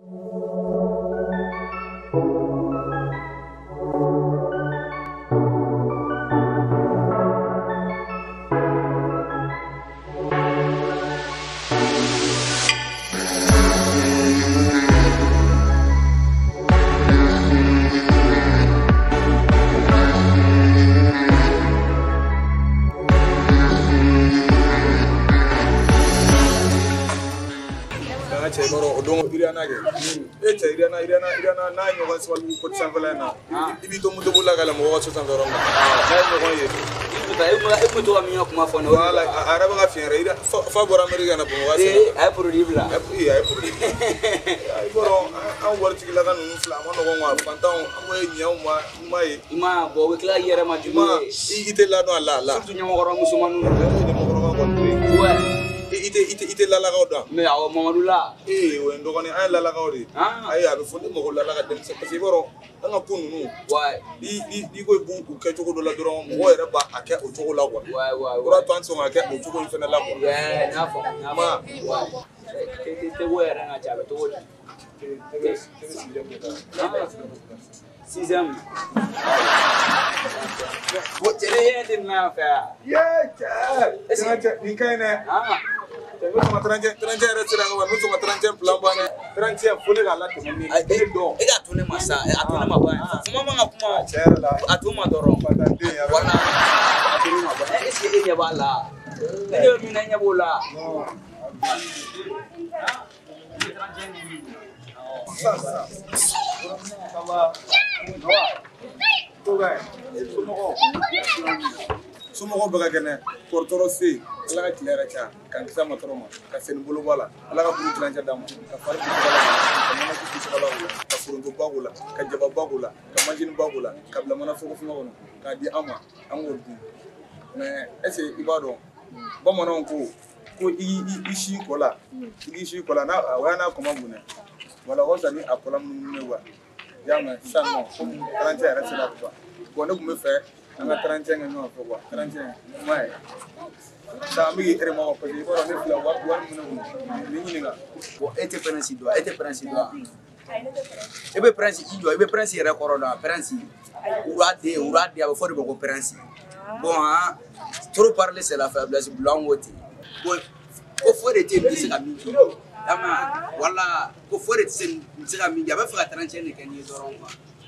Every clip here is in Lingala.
Thank you. no no no, o ah. ah, no, Iriana pues, No e no, Iriana Iriana Iriana no no, no no, no, no, no, na no, no, to no, no no, no, no, no, no, no, no, no no no no no, ye no, no, no, no, no, no, no, no, no, wala a no, no, ka no, no, no, no no, no, no, no, no, no, no, no, no, no, no, no no, no, no, no, no, no, no, no, no, la no, no, no, no, no, no, no, ite ite da ne awɔ mamadu la ee o ye n dɔgɔnin an ye lalakaw de ayi a bɛ fɔ ne mɔgɔ lalaka denmisɛn parce que i b'a dɔn an ka ko ninnu n'i ko i b'u kɛ ke dɔ la dɔrɔn mɔgɔ yɛrɛ b'a kɛ o cogo la kuwa o de y'a to an tɛ sɔn ka kɛ o cogo in ke ke kuwa tɛgɛ yɛrɛ ka ca a bɛ cogo di sixième. What did it end in Mount Fair? Yeah, yeah. It's not in Kenya. Ah. e ka to ne ma sa a to ne ma ban kuma man ka kuma a to ma dɔrɔn wala est-ce que e ɲɛ b'a la e ɲɛ bɛ min na e ɲɛ b'o la somɔgɔw bɛ ka kɛnɛ kɔrɔtɔrɔ se yen ala ka tile yɛrɛ caya k'an kisi a ma tɔɔrɔ ma ka seni bolo bɔ a la ala ka kuru tilancɛ d'a ma ka fari kuru bɔ a la ka mana kisi sɔgɔla o la ka foronto ba k'o la ka jaba ba k'o la ka manzini ba k'o la ka bila mana fogo fɛngɛ kɔnɔ k'a di an ma an k'o dun mais est ce que i b'a dɔn bamananw ko ko i i si kɔ la i k'i si kɔ la n'a o y'a n'a kɔma bonɛ wala o sa ni a kɔla munumunu ye wa i y'a mɛn sisan nɔ komi tilancɛ yɛrɛ sera ka ban bon ne tun bɛ fɛ an ka karancɛ kɛ ɲɔgɔn fɛ kuwa karancɛ kuma ye sisan an bɛ k'i wa parce que i b'a dɔn ne fila wari wari min kun ni ɲininka bon e tɛ pɛrɛnsi dɔn e tɛ pɛrɛnsi dɔn e bɛ pɛrɛnsi i jɔ i bɛ pɛrɛnsi yɛrɛ kɔrɔ dɔn pɛrɛnsi wura den wura den ko pɛrɛnsi bon han trop parler c'est la faiblesse bulon ko ko fo de tɛ se wala ko fo de tɛ se ka min kɛ a bɛ ah, fɛ n'i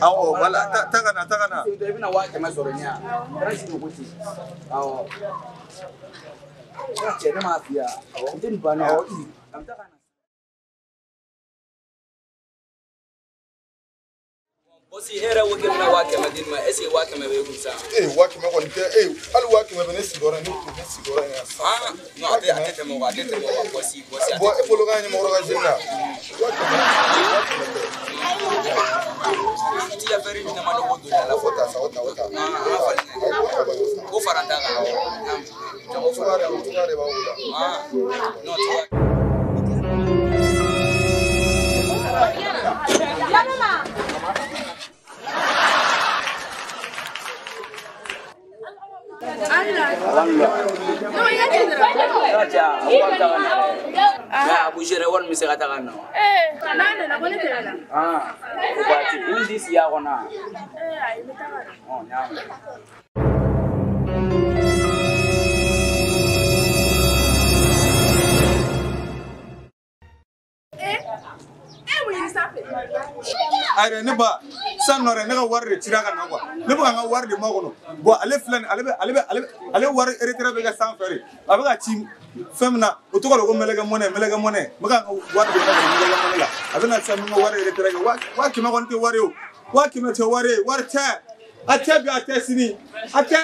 awo wala taga na taga na i bɛna waa kɛmɛ sɔrɔ ɲa kana sigi o ko ten awɔ cɛ ne m'a fiya awɔ n tɛ nin banna awɔ i an bɛ taga na Osi hɛrɛ wo kɛmɛ na waa kɛmɛ di ma ɛseke waa kɛmɛ bɛ kun sa. Ee waa kɛmɛ kɔni tɛ ee hali waa kɛmɛ bɛ ne sigiyɔrɔ ne kun ne sigiyɔrɔ in yan. Aa non a tɛ a tɛ tɛmɛ o kan a tɛ tɛmɛ o kan bɔsi bɔsi a tɛ. Bɔn e bolo ka ɲɛmɔgɔ ka jeli la waa kɛmɛ. i ka min ma dɔgɔ don la fo taa sa o ta o ta ko fara t'a la jago fara de b'aw la Allah. No, ya te Ah. a bugere wari min se ka taga nɔ o bati i di siya kɔnɔ Ayiwa ne ba san nɔ dɛ ne ka wari de cira ka na kuwa ne bɛ ka n ka wari de ma kɔnɔ bɔn ale filɛ nin ale bɛ ale bɛ ale bɛ ale wari eretɛrɛ bɛ kɛ san fɛ de a bɛ ka ci fɛn min na o tɔgɔ de ko mɛlɛkɛ mɔnɛ mɛlɛkɛ mɔnɛ n bɛ ka n ka wari de ma kɔnɔ mɛlɛkɛ mɔnɛ la a bɛ na sisan n bɛ n ka wari eretɛrɛ kɛ waa kɛmɛ kɔni tɛ wari ye o waa kɛmɛ tɛ wari ye wari tɛ a tɛ bi a tɛ sini a tɛ.